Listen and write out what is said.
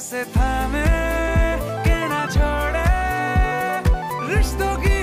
से थामे के ना छोड़े रिश्तों की